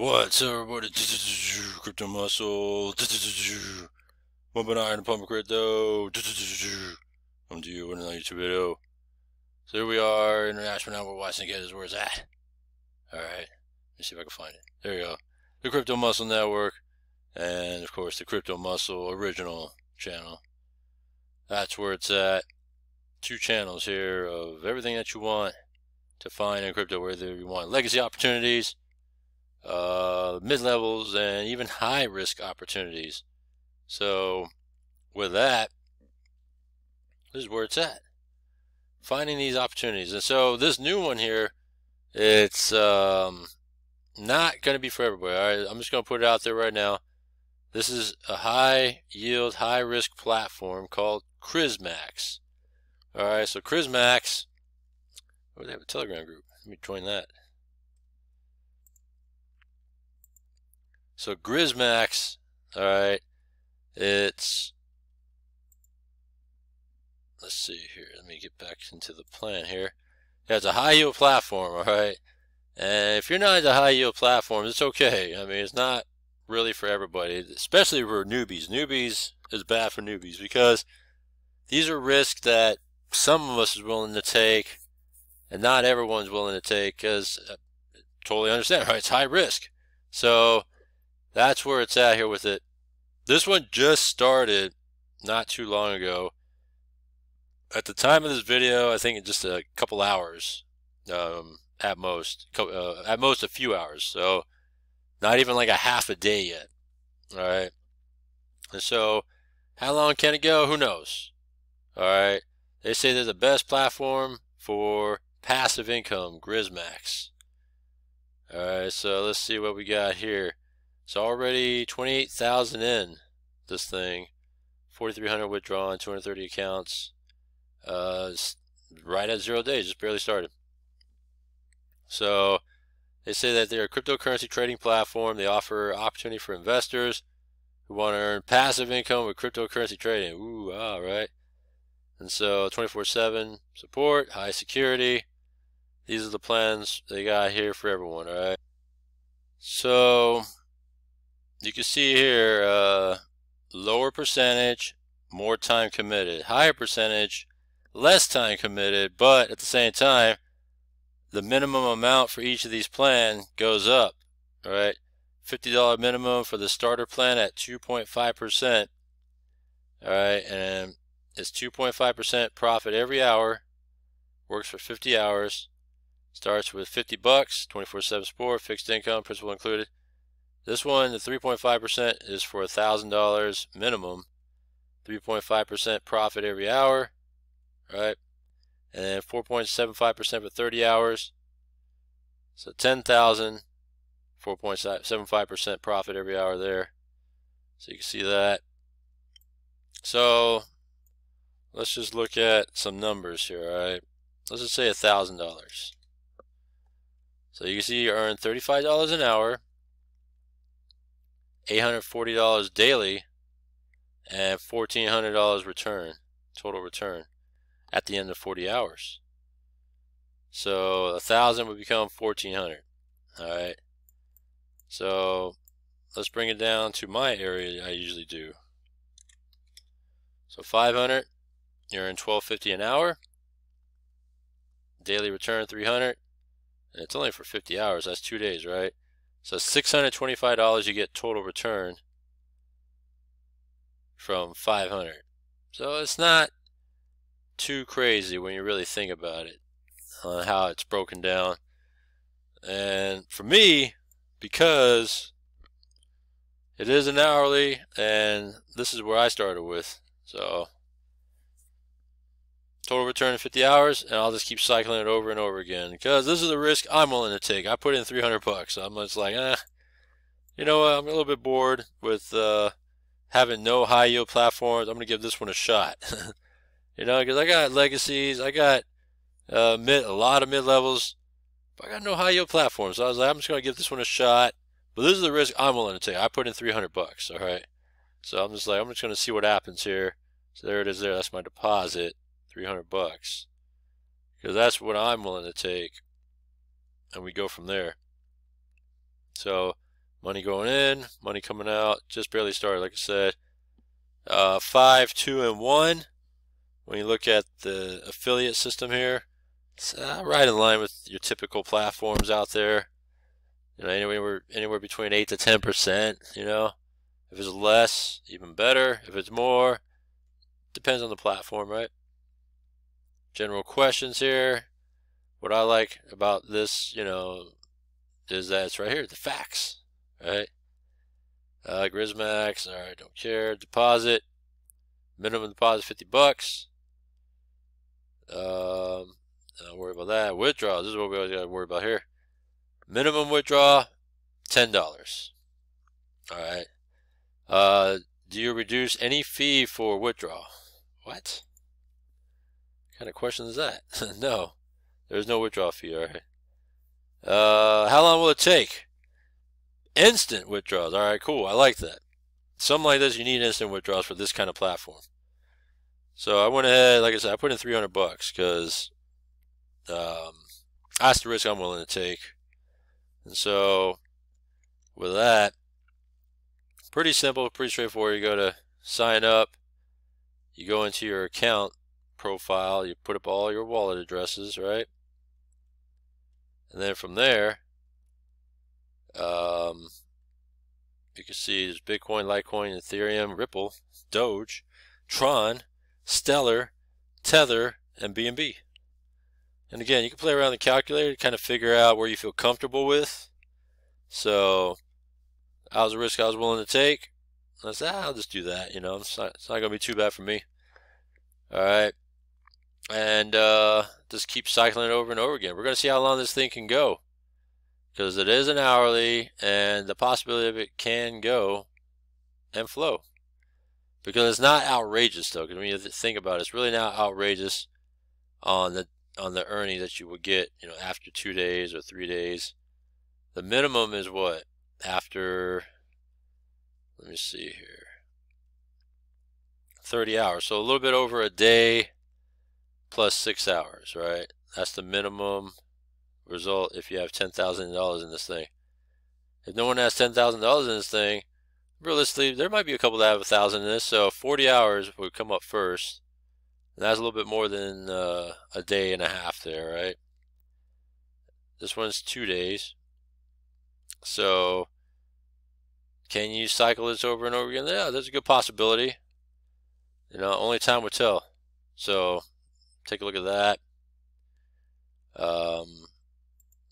What's up, everybody? Crypto Muscle. One but iron pump crypto. Come to you with another YouTube video. So here we are, international now. We're watching get is where it's at. Alright. Let me see if I can find it. There you go. The Crypto Muscle Network. And of course the Crypto Muscle original channel. That's where it's at. Two channels here of everything that you want to find in crypto, whether you want legacy opportunities uh, mid levels, and even high risk opportunities. So, with that, this is where it's at. Finding these opportunities. And so, this new one here, it's um, not going to be for everybody. All right, I'm just going to put it out there right now. This is a high yield, high risk platform called GRIZMax. All right, so GRIZMax, oh, they have a Telegram group. Let me join that. So GRIZMax, all right, it's let's see here. Let me get back into the plan here. It's a high yield platform, all right. And if you're not into high yield platforms, it's okay. I mean, it's not really for everybody, especially for newbies. Newbies is bad for newbies because these are risks that some of us is willing to take, and not everyone's willing to take because uh, totally understand, right? It's high risk. So that's where it's at here with it. This one just started not too long ago. At the time of this video, I think just a couple hours um, at most. Uh, at most a few hours. So not even like a half a day yet. All right. And so how long can it go? Who knows? All right. They say they're the best platform for passive income, GRIZMax. All right. So let's see what we got here. It's already 28,000 in this thing. 4,300 withdrawn, 230 accounts. Uh, right at zero days, just barely started. So they say that they're a cryptocurrency trading platform. They offer opportunity for investors who want to earn passive income with cryptocurrency trading. Ooh, all right. And so 24/7 support, high security. These are the plans they got here for everyone. All right. So you can see here uh, lower percentage, more time committed. Higher percentage, less time committed, but at the same time, the minimum amount for each of these plans goes up. All right, $50 minimum for the starter plan at 2.5%. All right, and it's 2.5% profit every hour. Works for 50 hours. Starts with 50 bucks, 24/7 support, fixed income, principal included. This one, the 3.5% is for $1,000 minimum. 3.5% profit every hour, right? And then 4.75% for 30 hours. So 10,000, 4.75% profit every hour there. So you can see that. So let's just look at some numbers here, all right? Let's just say $1,000. So you can see you earn $35 an hour $840 daily and $1,400 return, total return at the end of 40 hours. So a thousand would become 1400 all right so let's bring it down to my area I usually do. So 500 you're in 1250 an hour. Daily return 300 and it's only for 50 hours that's two days right so $625 you get total return from 500 so it's not too crazy when you really think about it on how it's broken down. And for me because it is an hourly and this is where I started with so total return in 50 hours, and I'll just keep cycling it over and over again because this is the risk I'm willing to take. I put in 300 bucks. I'm just like, eh, you know what? I'm a little bit bored with uh, having no high yield platforms. I'm gonna give this one a shot. you know, because I got legacies, I got uh, mid, a lot of mid levels, but I got no high yield platforms. So I was like, I'm just gonna give this one a shot. But this is the risk I'm willing to take. I put in 300 bucks. All right. So I'm just like, I'm just gonna see what happens here. So there it is. There. That's my deposit. 300 bucks because that's what I'm willing to take and we go from there so Money going in, money coming out. Just barely started, like I said. Uh, 5, 2, and 1. When you look at the affiliate system here, it's uh, right in line with your typical platforms out there. You know, anywhere anywhere between 8 to 10%, you know. If it's less, even better. If it's more, depends on the platform, right? General questions here. What I like about this, you know, is that it's right here, the facts, right? Uh, GRIZMax, all right, don't care. Deposit, minimum deposit 50 bucks. Um, don't worry about that. Withdraw, this is what we always got to worry about here. Minimum withdraw, $10. All right. Uh, do you reduce any fee for withdrawal? What? Kind of question is that? no, there's no withdrawal fee. All right. Uh, how long will it take? Instant withdrawals. All right, cool. I like that. Something like this, you need instant withdrawals for this kind of platform. So I went ahead, like I said, I put in 300 bucks because um, that's the risk I'm willing to take. And so with that, pretty simple, pretty straightforward. You go to sign up, you go into your account profile, you put up all your wallet addresses, right? And then from there, um, you can see there's Bitcoin, Litecoin, Ethereum, Ripple, Doge, Tron, Stellar, Tether, and BNB. And again, you can play around the calculator to kind of figure out where you feel comfortable with. So, that was a risk I was willing to take. I said, ah, I'll just do that. You know, it's not, it's not going to be too bad for me. All right. And uh, just keep cycling it over and over again. We're going to see how long this thing can go. Because it is an hourly, and the possibility of it can go and flow. Because it's not outrageous, though. Because when you think about it, it's really not outrageous on the on the earnings that you would get, you know, after two days or three days. The minimum is what? After, let me see here, 30 hours. So a little bit over a day plus six hours, right? That's the minimum result if you have $10,000 in this thing. If no one has $10,000 in this thing, realistically, there might be a couple that have a thousand in this, so 40 hours would come up first. And that's a little bit more than uh, a day and a half there, right? This one's two days. So, can you cycle this over and over again? Yeah, there's a good possibility. You know, only time will tell. So, take a look at that. Um,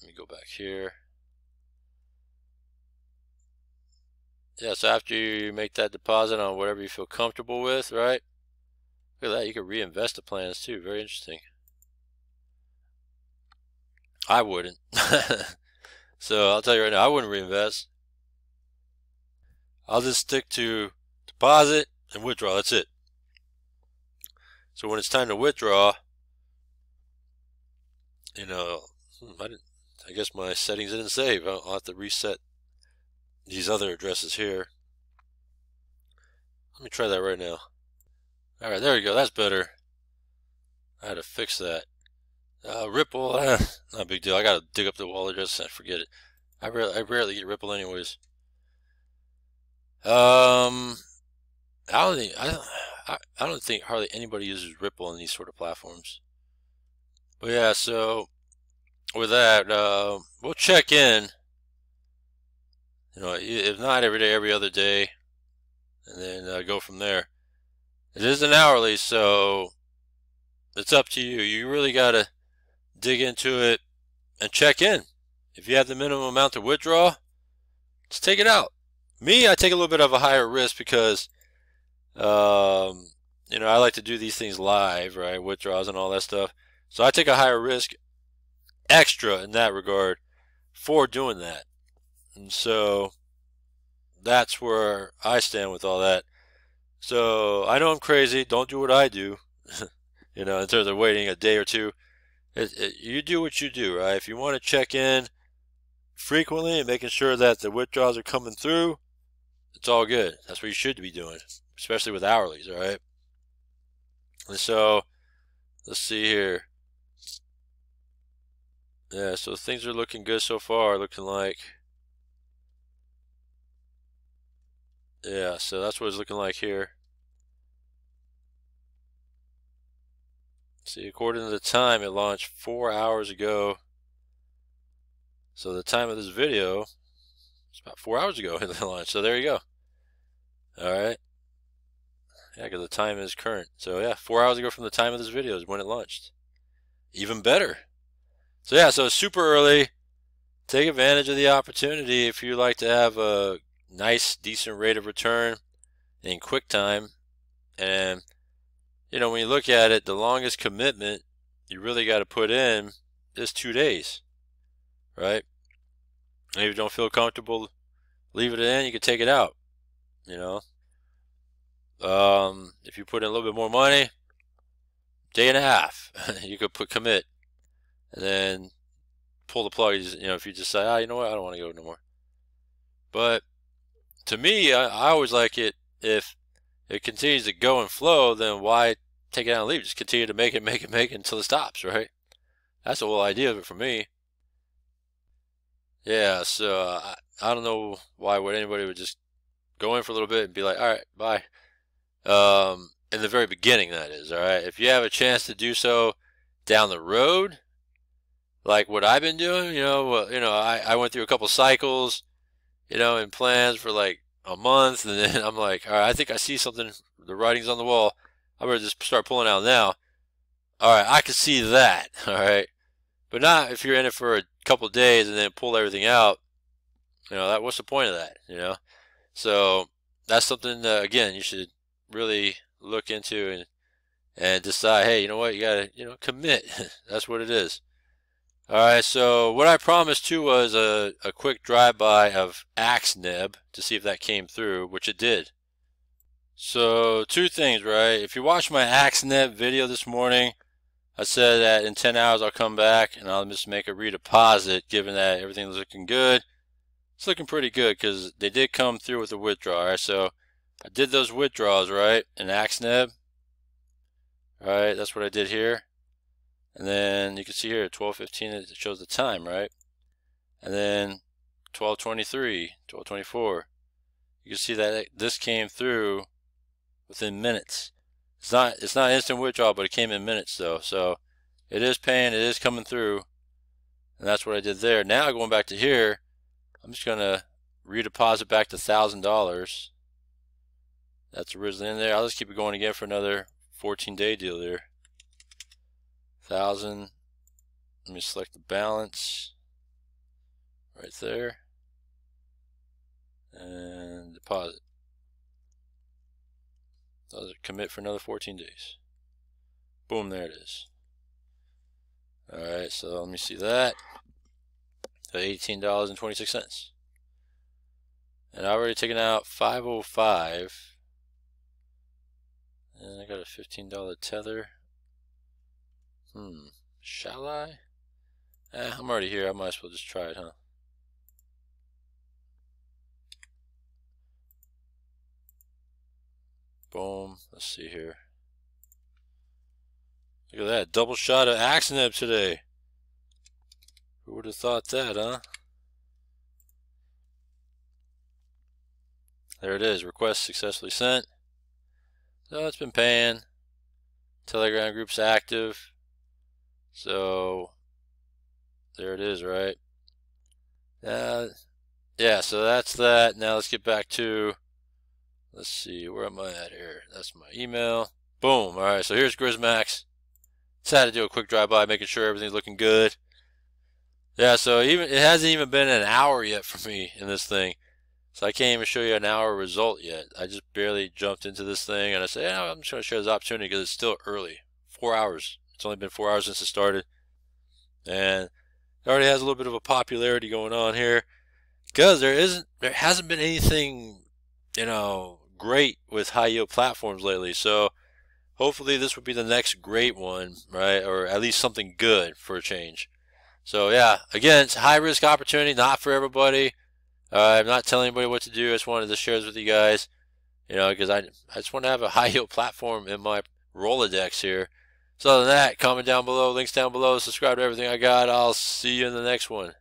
let me go back here. Yeah, so after you make that deposit on whatever you feel comfortable with, right? Look at that, you can reinvest the plans too. Very interesting. I wouldn't. so I'll tell you right now, I wouldn't reinvest. I'll just stick to deposit and withdraw. That's it. So when it's time to withdraw, you know, I, I guess my settings didn't save. I'll, have to reset these other addresses here. Let me try that right now. Alright, there we go. That's better. I had to fix that. Uh, Ripple, uh, not a big deal. I gotta dig up the wallet address and forget it. I, rarely, I rarely get Ripple anyways. Um, I don't think, I I, I don't think hardly anybody uses Ripple on these sort of platforms. But yeah, so with that, uh, we'll check in. You know, if not every day, every other day, and then uh, go from there. It is an hourly, so it's up to you. You really got to dig into it and check in. If you have the minimum amount to withdraw, just take it out. Me, I take a little bit of a higher risk because, um, you know, I like to do these things live, right? Withdrawals and all that stuff. So I take a higher risk extra in that regard for doing that. And so that's where I stand with all that. So I know I'm crazy. Don't do what I do. you know, in terms of waiting a day or two. It, it, you do what you do, right? If you want to check in frequently and making sure that the withdrawals are coming through, it's all good. That's what you should be doing, especially with hourlies, all right? And so, let's see here. Yeah, so things are looking good so far, looking like yeah, so that's what it's looking like here. See, according to the time, it launched four hours ago. So the time of this video, it's about four hours ago it launched. So there you go. All right. Yeah, because the time is current. So yeah, four hours ago from the time of this video is when it launched. Even better. So yeah, so super early. Take advantage of the opportunity if you like to have a nice, decent rate of return in quick time. And, you know, when you look at it, the longest commitment you really got to put in is two days, right? And if you don't feel comfortable, leave it in, you can take it out, you know. Um, if you put in a little bit more money, day and a half, you could put commit, and then pull the plug. You know, if you just say, ah, you know what, I don't want to go no more. But to me, I, I always like it if it continues to go and flow, then why take it out and leave? Just continue to make it, make it, make it until it stops, right? That's the whole idea of it for me. Yeah, so uh, I, I don't know why would anybody would just go in for a little bit and be like, all right, bye. Um, in the very beginning, that is, all right. If you have a chance to do so down the road, like what I've been doing, you know, well, you know, I, I went through a couple cycles, you know, in plans for like a month, and then I'm like, all right, I think I see something. The writing's on the wall. I better just start pulling out now. All right, I can see that. All right, but not if you're in it for a couple days and then pull everything out. You know, that what's the point of that? You know, so that's something again you should really look into and and decide. Hey, you know what? You gotta you know commit. that's what it is. Alright, so what I promised too was a, a quick drive-by of AxeNeb to see if that came through, which it did. So, two things, right? If you watch my AxeNeb video this morning, I said that in 10 hours I'll come back and I'll just make a redeposit given that everything's looking good. It's looking pretty good because they did come through with a withdrawal, right? So, I did those withdrawals, right, in AxeNeb. Right, that's what I did here. And then you can see here 1215 it shows the time, right? And then 1223, 1224. You can see that this came through within minutes. It's not it's not instant withdrawal, but it came in minutes though. So it is paying, it is coming through. And that's what I did there. Now going back to here, I'm just gonna redeposit back to thousand dollars. That's originally in there. I'll just keep it going again for another 14 day deal there thousand. Let me select the balance right there and deposit. Does it commit for another 14 days? Boom, there it is. Alright, so let me see that. $18.26. And I've already taken out 505 and I got a $15 tether. Hmm. Shall I? Eh, I'm already here. I might as well just try it, huh? Boom. Let's see here. Look at that. Double shot of AxeNeb today. Who would have thought that, huh? There it is. Request successfully sent. So it's been paying. Telegram group's active. So there it is, right? Uh, yeah, so that's that. Now let's get back to, let's see, where am I at here? That's my email. Boom. All right, so here's GRIZMax. Just had to do a quick drive-by, making sure everything's looking good. Yeah, so even it hasn't even been an hour yet for me in this thing. So I can't even show you an hour result yet. I just barely jumped into this thing and I said, yeah, I'm just going to share this opportunity because it's still early. Four hours. It's only been four hours since it started. And it already has a little bit of a popularity going on here. Because there isn't there hasn't been anything, you know, great with high yield platforms lately. So hopefully this would be the next great one, right? Or at least something good for a change. So yeah, again, it's a high risk opportunity, not for everybody. Uh, I'm not telling anybody what to do. I just wanted to share this with you guys, you know, because I, I just want to have a high yield platform in my Rolodex here so other than that, comment down below, links down below, subscribe to everything I got. I'll see you in the next one.